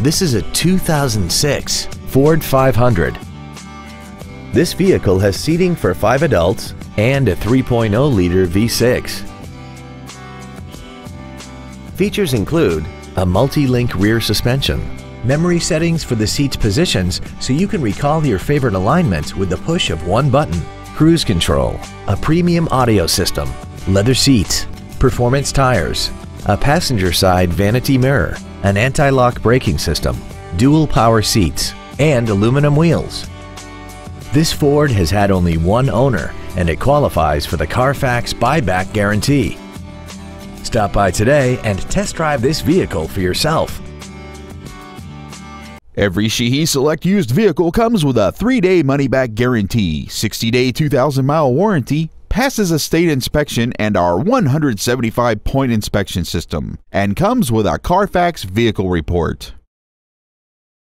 This is a 2006 Ford 500. This vehicle has seating for five adults and a 3.0-liter V6. Features include a multi-link rear suspension, memory settings for the seat's positions so you can recall your favorite alignments with the push of one button, cruise control, a premium audio system, leather seats, performance tires, a passenger side vanity mirror, an anti-lock braking system, dual power seats, and aluminum wheels. This Ford has had only one owner and it qualifies for the Carfax buyback guarantee. Stop by today and test drive this vehicle for yourself. Every Sheehy Select used vehicle comes with a 3-day money-back guarantee, 60-day 2,000-mile warranty, passes a state inspection and our 175-point inspection system, and comes with a Carfax vehicle report.